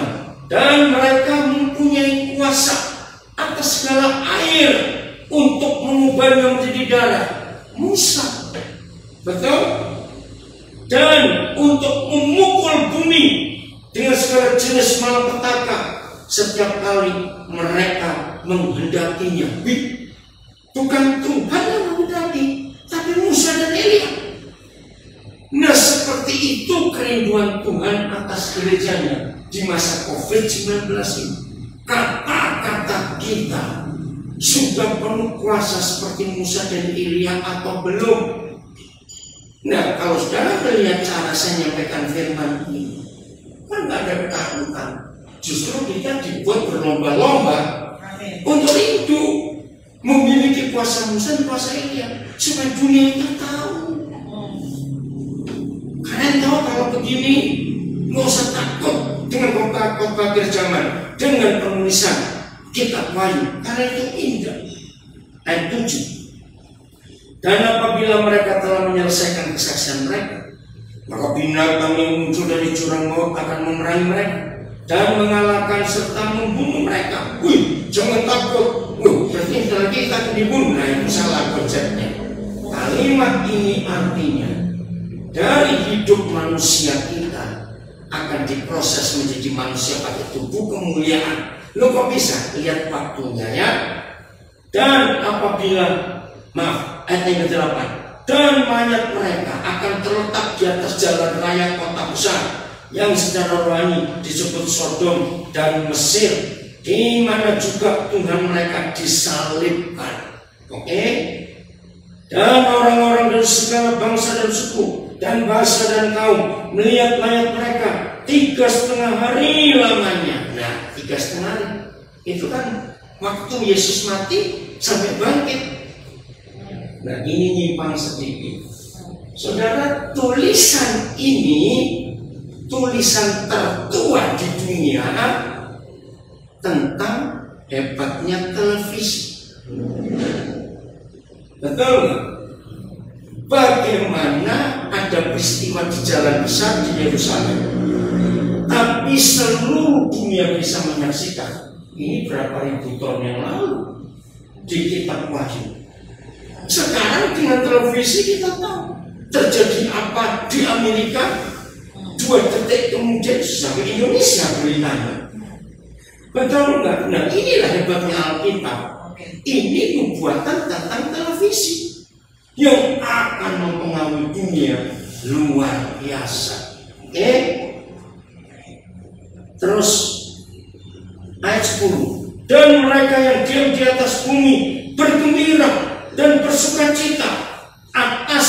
6. Dan mereka mempunyai kuasa atas segala air untuk mengubahnya menjadi darah. Musa. Betul? Dan untuk memukul bumi dengan segala jenis malapetaka setiap kali mereka menghendakinya. Wih, bukan Tuhan yang menghendaki, tapi Musa dan Elia. Nah seperti itu kerinduan Tuhan atas gerejanya di masa COVID-19 ini. Kata-kata kita sudah penuh kuasa seperti Musa dan Elia atau belum? Nah, kalau saudara melihat cara saya menyampaikan firman ini, kan nggak ada ketakutan. Justru kita dibuat berlomba-lomba untuk itu kuasa Musa dan kuasa Elia supaya dunia itu tahu. Kalian tahu kalau begini nggak usah takut dengan khotbah-khotbah zaman dengan penulisan kitab wahyu karena itu indah. Ayat 7 dan apabila mereka telah menyelesaikan kesaksian mereka, maka binatang yang muncul dari jurang maut akan memerangi mereka dan mengalahkan serta membunuh mereka. Wih, jangan takut. Wih, berarti kita akan dibunuh. Nah, itu salah konsepnya. Kalimat ini artinya dari hidup manusia kita akan diproses menjadi manusia pada tubuh kemuliaan. Lo kok bisa lihat waktunya ya? Dan apabila maaf ayat yang ke-8 dan mayat mereka akan terletak di atas jalan raya kota besar yang secara rohani disebut Sodom dan Mesir di mana juga Tuhan mereka disalibkan oke okay? dan orang-orang dari segala bangsa dan suku dan bahasa dan kaum melihat mayat mereka tiga setengah hari lamanya nah tiga setengah hari itu kan waktu Yesus mati sampai bangkit Nah ini nyimpang sedikit. Saudara, tulisan ini tulisan tertua di dunia tentang hebatnya televisi. Betul nggak? Bagaimana ada peristiwa di jalan besar di Yerusalem, tapi seluruh dunia bisa menyaksikan. Ini berapa ribu tahun yang lalu di kitab Wahyu. Sekarang dengan televisi kita tahu terjadi apa di Amerika dua detik kemudian sampai Indonesia beritanya. Betul enggak? Nah inilah hebatnya Alkitab. Ini pembuatan tentang televisi yang akan mempengaruhi dunia luar biasa. Oke? Okay? Terus ayat 10 dan mereka yang diam di atas bumi bergembira dan bersuka cita atas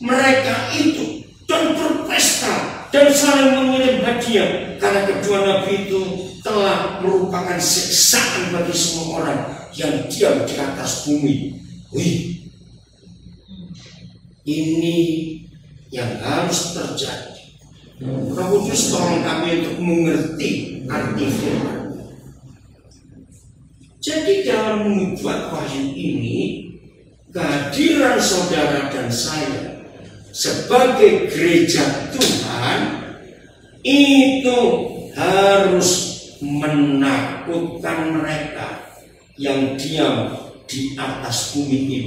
mereka itu dan berpesta dan saling mengirim hadiah karena kedua nabi itu telah merupakan siksaan bagi semua orang yang diam di atas bumi. Wih, ini yang harus terjadi. Roh Kudus tolong kami untuk mengerti arti firman. Jadi dalam membuat wahyu ini kehadiran saudara dan saya sebagai gereja Tuhan itu harus menakutkan mereka yang diam di atas bumi ini.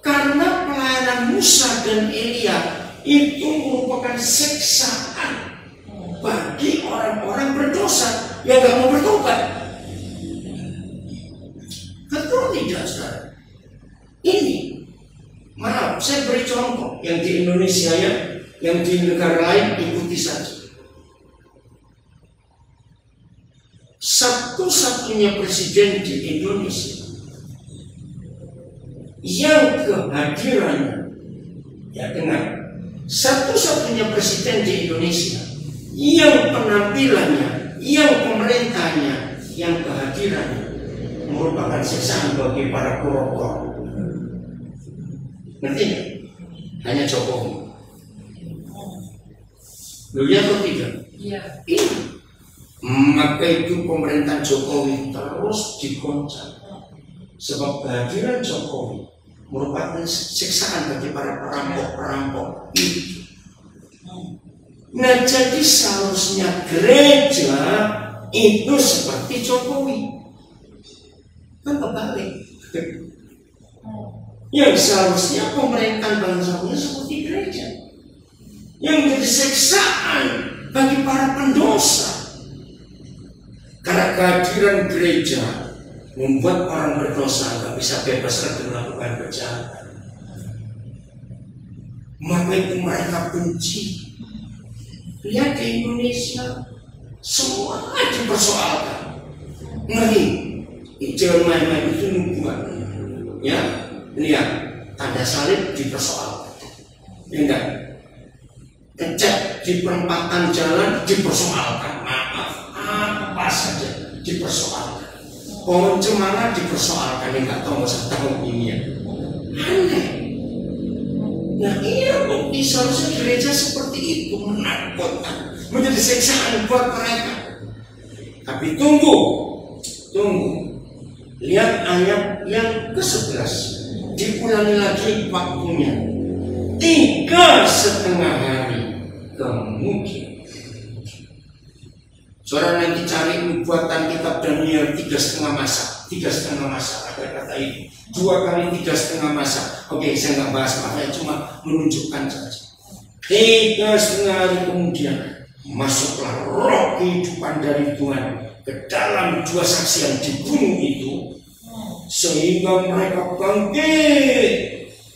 Karena pelayanan Musa dan Elia itu merupakan seksaan bagi orang-orang berdosa yang gak mau bertobat. Betul tidak, saudara? Ini, maaf, saya beri contoh yang di Indonesia ya, yang di negara lain ikuti saja. Satu-satunya presiden di Indonesia yang kehadirannya, ya dengan satu-satunya presiden di Indonesia yang penampilannya, yang pemerintahnya, yang kehadirannya merupakan siksaan bagi para koruptor Ngerti? Hanya Jokowi. Lu ya atau tidak? Iya. Ini. Maka itu pemerintahan Jokowi terus digoncang. Sebab kehadiran Jokowi merupakan siksaan bagi para perampok-perampok itu. Nah jadi seharusnya gereja itu seperti Jokowi. Kan kebalik yang seharusnya pemerintah bangsa punya seperti gereja yang menjadi seksaan bagi para pendosa karena kehadiran gereja membuat orang berdosa nggak bisa bebas lagi melakukan kejahatan. Maka itu mereka benci. Lihat di Indonesia, semua dipersoalkan. Ngeri. Jangan main-main itu nubuat. Ya, lihat tanda salib dipersoalkan. Ya enggak? Kecat di perempatan jalan dipersoalkan. Saja dipersoalkan. Pohon cemara dipersoalkan yang nggak tahu masa tahu ini ya. Aneh. Nah iya bukti seharusnya gereja seperti itu menakutkan menjadi siksaan buat mereka. Tapi tunggu tunggu. Lihat ayat yang ke-11 diulangi lagi waktunya. Tiga setengah hari. Kemudian Saudara nanti cari buatan kitab Daniel tiga setengah masa, tiga setengah masa ada kata itu. Dua kali tiga setengah masa. Oke, saya nggak bahas makanya cuma menunjukkan saja. Tiga setengah hari kemudian masuklah roh kehidupan dari Tuhan ke dalam dua saksi yang dibunuh itu sehingga mereka bangkit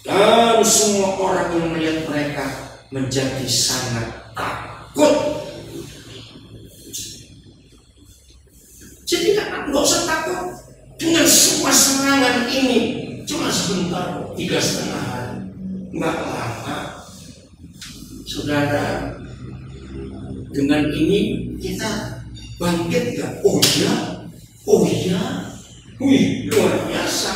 dan semua orang yang melihat mereka menjadi sangat takut Jadi nggak usah takut dengan semua serangan ini. Cuma sebentar, tiga setengah hari, nggak lama. Saudara, dengan ini kita bangkit gak? Oh iya, oh iya, wih luar biasa.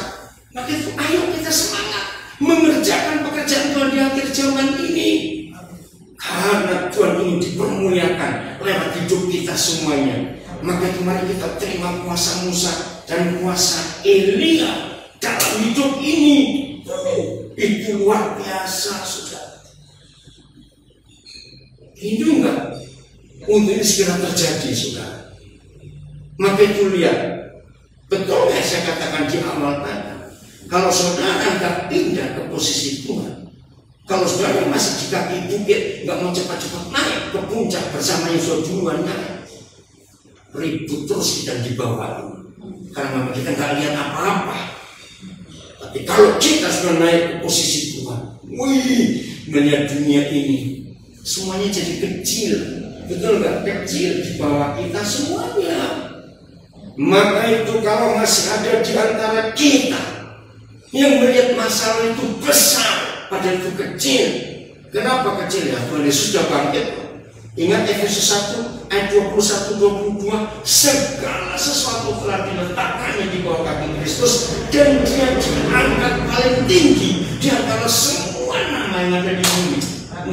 Maka itu ayo kita semangat mengerjakan pekerjaan Tuhan di akhir zaman ini. Karena Tuhan ingin dipermuliakan lewat hidup kita semuanya. Maka kemarin kita terima kuasa Musa dan kuasa Elia dalam hidup ini. Itu luar biasa sudah. Ini enggak untuk ini segera terjadi sudah. Maka itu lihat betul ya saya katakan di awal tadi. Kalau saudara nggak pindah ke posisi Tuhan, kalau saudara masih di kaki bukit, nggak mau cepat-cepat naik ke puncak bersama yang sudah duluan naik, ribut terus kita di bawah. Karena memang kita nggak lihat apa-apa. Tapi kalau kita sudah naik ke posisi Tuhan wih melihat dunia ini semuanya jadi kecil. Betul nggak? Kecil di bawah kita semuanya. Maka itu kalau masih ada di antara kita yang melihat masalah itu besar padahal itu kecil. Kenapa kecil ya? Tuhan Yesus sudah bangkit Ingat Efesus 1 ayat 21 22 segala sesuatu telah diletakkannya di bawah kaki Kristus dan dia diangkat paling tinggi di antara semua nama yang ada di bumi.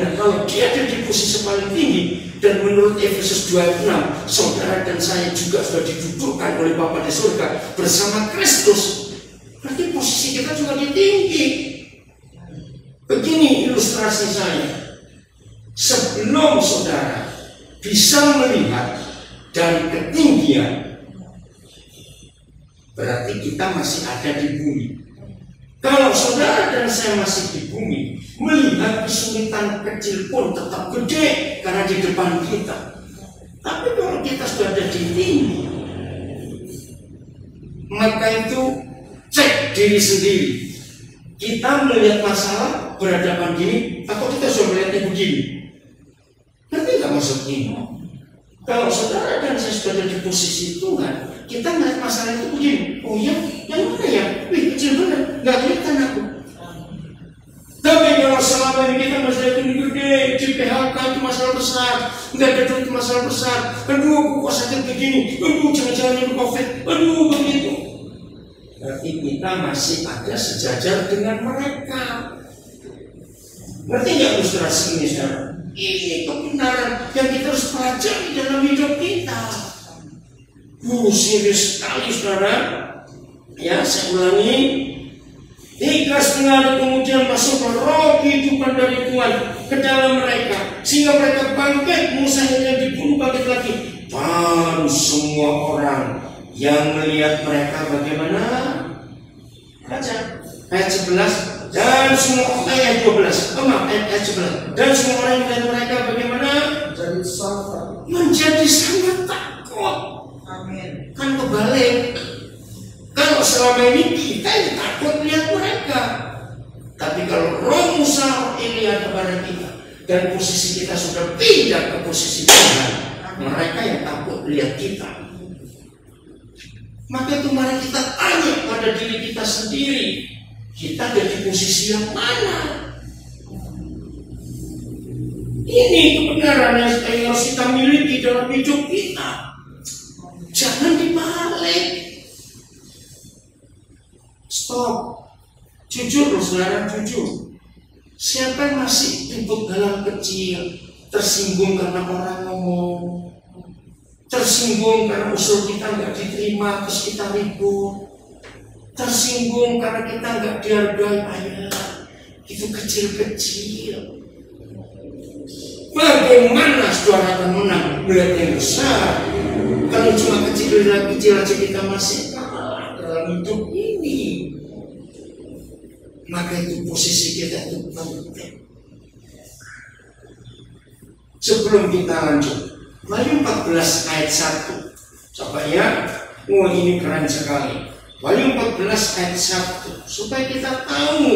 Nah, kalau dia ada di posisi paling tinggi dan menurut Efesus 2 ayat 6 saudara dan saya juga sudah didudukkan oleh Bapa di surga bersama Kristus. Berarti posisi kita juga di tinggi. Begini ilustrasi saya sebelum saudara bisa melihat dari ketinggian. Berarti kita masih ada di bumi. Kalau saudara dan saya masih di bumi melihat kesulitan kecil pun tetap gede karena di depan kita. Tapi kalau kita sudah ada di tinggi maka itu cek diri sendiri. Kita melihat masalah berhadapan gini atau kita sudah melihatnya begini Ngerti nggak maksudnya? Kalau saudara dan saya sudah di posisi Tuhan, kita melihat masalah itu begini. Oh iya, yang mana ya? Wih, kecil benar, nggak kelihatan aku. Tapi kalau selama ini kita masalah itu gede, di PHK itu masalah besar, nggak ada itu masalah besar. Aduh, kok sakit begini? Aduh, jangan-jangan ini COVID. Aduh, begitu. Berarti kita masih ada sejajar dengan mereka. Ngerti nggak ilustrasi ini sekarang? Ini kebenaran yang kita harus pelajari dalam hidup kita. Uh, serius sekali saudara. Ya, saya ulangi. Tiga setengah hari kemudian masuk roh kehidupan dari Tuhan ke dalam mereka. Sehingga mereka bangkit, Musa yang dibunuh bangkit lagi. Dan semua orang yang melihat mereka bagaimana? Baca ayat 11 dan semua ayat 12 oh, maaf ayat, ayat 11 dan semua orang yang melihat mereka bagaimana? Menjadi sangat menjadi sangat takut. Amin. Kan kebalik. Kan selama ini kita yang takut lihat mereka. Tapi kalau roh Musa Elia kepada kita dan posisi kita sudah pindah ke posisi Tuhan, mereka yang takut lihat kita. Maka itu mari kita tanya pada diri kita sendiri, kita ada di posisi yang mana? Ini kebenaran yang harus kita miliki dalam hidup kita. Jangan dibalik. Stop. Jujur saudara, jujur. Siapa yang masih ribut dalam kecil, tersinggung karena orang ngomong, tersinggung karena usul kita nggak diterima, terus kita ribut, tersinggung karena kita nggak dihargai, ayah, itu kecil-kecil. Bagaimana saudara akan menang melihat yang besar? Kalau cuma kecil-kecil aja kita masih kalah dalam hidup ini maka itu posisi kita itu penting. Sebelum kita lanjut, Wahyu 14 ayat 1. Coba ya, oh ini keren sekali. Wahyu 14 ayat 1 supaya kita tahu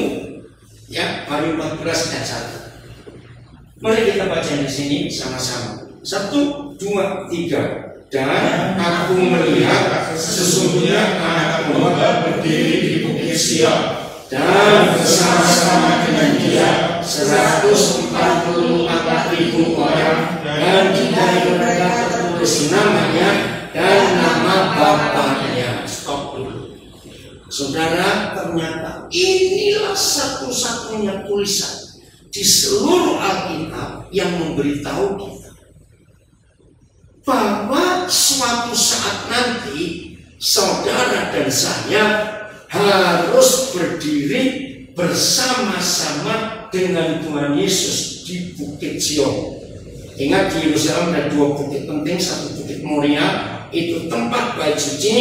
ya Wahyu 14 ayat 1. Mari kita baca di sini sama-sama. Satu, dua, tiga. Dan aku melihat sesungguhnya anak domba berdiri di bukit Sion dan bersama-sama dengan dia 144 ribu orang dan di mereka tertulis namanya dan nama bapaknya saudara ternyata inilah satu-satunya tulisan di seluruh Alkitab yang memberitahu kita bahwa suatu saat nanti saudara dan saya harus berdiri bersama-sama dengan Tuhan Yesus di Bukit Sion. Ingat di Yerusalem ada dua bukit penting, satu bukit Moria, itu tempat bait suci,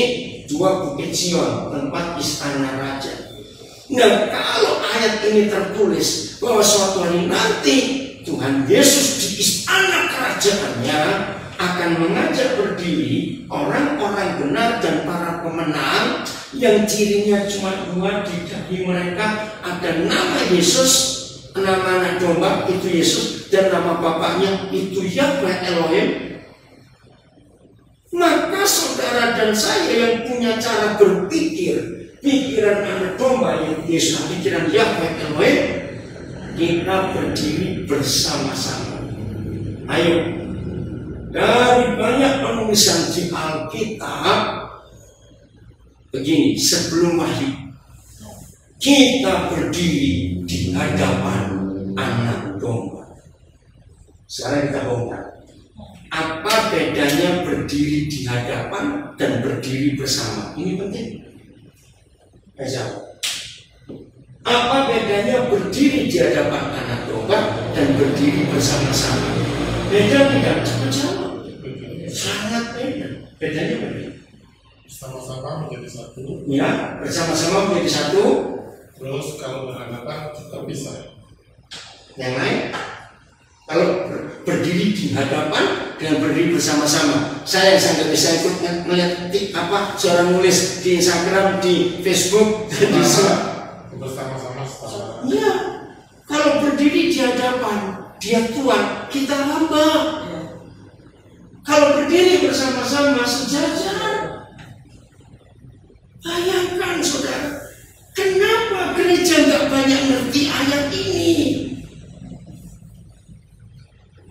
dua bukit Sion, tempat istana raja. Nah, kalau ayat ini tertulis bahwa suatu hari nanti Tuhan Yesus di istana kerajaannya akan mengajak berdiri orang-orang benar dan para pemenang yang cirinya cuma dua di kaki mereka ada nama Yesus nama anak domba itu Yesus dan nama bapaknya itu Yahweh Elohim maka saudara dan saya yang punya cara berpikir pikiran anak domba yang Yesus pikiran Yahweh Elohim kita berdiri bersama-sama ayo dari banyak penulisan di Alkitab Begini, sebelum wahyu kita berdiri di hadapan anak domba. Sekarang kita bongkar. Apa bedanya berdiri di hadapan dan berdiri bersama? Ini penting. Ayo. Apa bedanya berdiri di hadapan anak domba dan berdiri bersama-sama? Beda tidak? Jawab. Sangat beda. Bedanya beda sama-sama menjadi satu. Ya, bersama-sama menjadi satu. Terus kalau berhadapan tetap bisa. Yang lain, kalau berdiri di hadapan dengan berdiri bersama-sama. Saya yang sangat bisa ikut melihat apa seorang nulis di Instagram, di Facebook, di bersama-sama. Iya, kalau berdiri di hadapan dia Tuhan, kita hamba. Kalau berdiri bersama-sama sejajar, Bayangkan saudara, kenapa gereja nggak banyak ngerti ayat ini?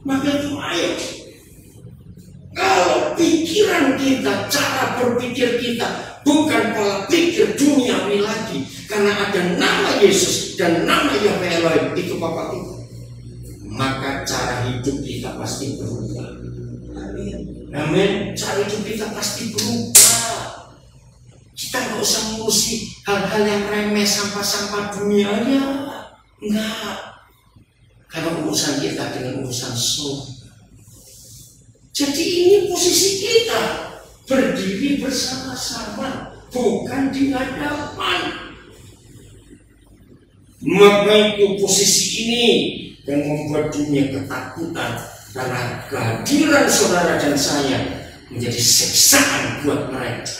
Maka itu ayo, kalau pikiran kita, cara berpikir kita bukan pola pikir duniawi lagi, karena ada nama Yesus dan nama Yahweh Elohim itu Bapak kita, maka cara hidup kita pasti berubah. Amin. Amin. Cara hidup kita pasti berubah. Kita nggak usah ngurusi hal-hal yang remeh sampah-sampah dunianya. Enggak. Karena urusan kita dengan urusan surga. Jadi ini posisi kita berdiri bersama-sama, bukan di hadapan. Maka itu posisi ini yang membuat dunia ketakutan karena kehadiran saudara dan saya menjadi siksaan buat mereka.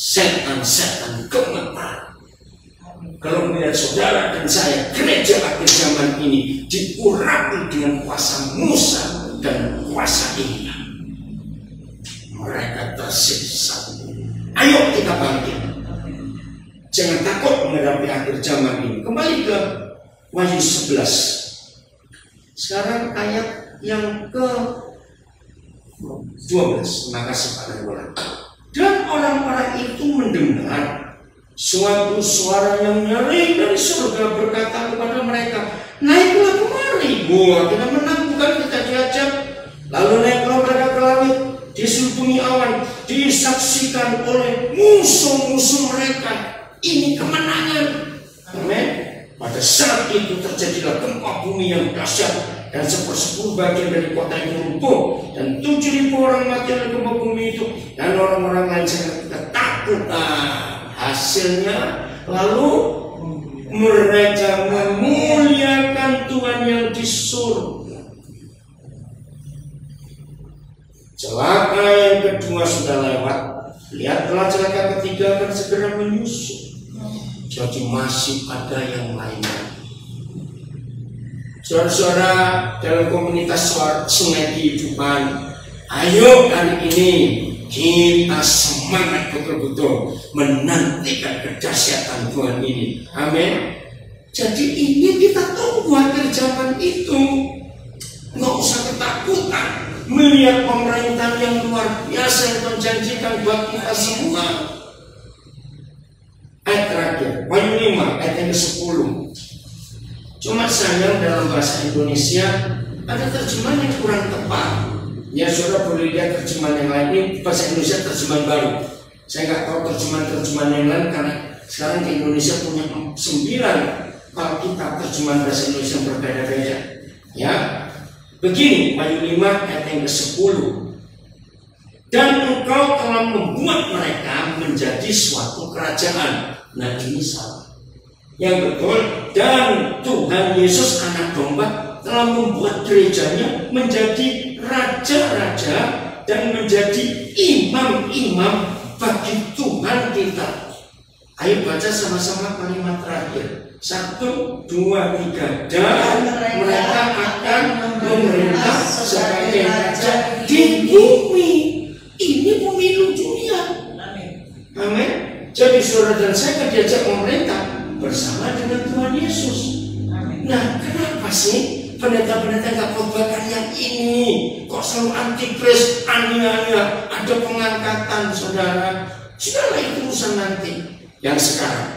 setan-setan. Kalau melihat saudara dan saya, gereja akhir zaman ini diurapi dengan kuasa Musa dan kuasa Injil. Mereka tersiksa. Ayo kita bangkit. Jangan takut menghadapi akhir zaman ini. Kembali ke Wahyu 11. Sekarang ayat yang ke 12. Makasih Pak Nagora. Dan orang-orang itu mendengar suatu suara yang nyaring dari surga berkata kepada mereka, naiklah kemari. Wah, kita menang bukan kita diajak. Lalu naiklah mereka ke langit, diselubungi awan, disaksikan oleh musuh-musuh mereka. Ini kemenangan. Amin. Pada saat itu terjadilah gempa bumi yang dahsyat dan sepersepuluh bagian dari kota itu runtuh dan tujuh ribu orang mati oleh gempa bumi itu dan orang-orang lain sangat ketakutan. Hasilnya lalu mereka memuliakan Tuhan yang di surga. Celaka yang kedua sudah lewat. Lihatlah celaka ketiga akan segera menyusul. Jadi masih ada yang lainnya. Saudara-saudara dalam komunitas sungai kehidupan, ayo hari ini kita semangat betul-betul menantikan kedahsyatan Tuhan ini. Amin. Jadi ini kita tunggu akhir zaman itu. Nggak usah ketakutan melihat pemerintahan yang luar biasa yang menjanjikan buat kita semua. Ayat terakhir, Wahyu 5, ayat yang ke-10. Cuma sayang dalam bahasa Indonesia ada terjemahan yang kurang tepat. Ya saudara boleh lihat terjemahan yang lain ini bahasa Indonesia terjemahan baru. Saya nggak tahu terjemahan-terjemahan yang lain karena sekarang di Indonesia punya sembilan kalau kita terjemahan bahasa Indonesia yang berbeda-beda. Ya, begini Wahyu 5 ayat yang ke-10 dan engkau telah membuat mereka menjadi suatu kerajaan. Nah ini salah. Yang betul dan Tuhan Yesus anak domba telah membuat gerejanya menjadi raja-raja dan menjadi imam-imam bagi Tuhan kita. Ayo baca sama-sama kalimat terakhir. Satu, dua, tiga. Dan mereka akan memerintah sebagai raja di bumi. Ini pemilu dunia. Amin. Jadi saudara dan saya diajak memerintah bersama dengan Tuhan Yesus. Nah, kenapa sih pendeta-pendeta nggak khotbahkan yang ini? Kok selalu antikris, ania-ania, ada pengangkatan saudara? Sudahlah itu urusan nanti. Yang sekarang,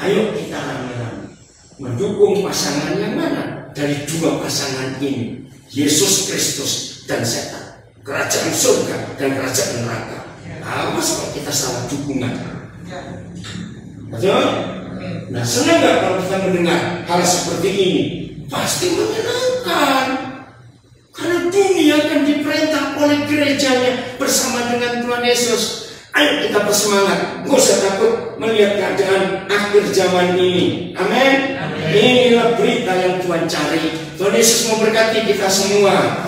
ayo kita rame-rame mendukung pasangan yang mana dari dua pasangan ini, Yesus Kristus dan setan kerajaan surga dan kerajaan neraka. Awas kalau kita salah dukungan. Betul? Nah senang nggak kalau kita mendengar hal seperti ini? Pasti menyenangkan. Karena dunia akan diperintah oleh gerejanya bersama dengan Tuhan Yesus. Ayo kita bersemangat, nggak usah takut melihat keadaan akhir zaman ini. Amin. Inilah berita yang Tuhan cari. Tuhan Yesus memberkati kita semua.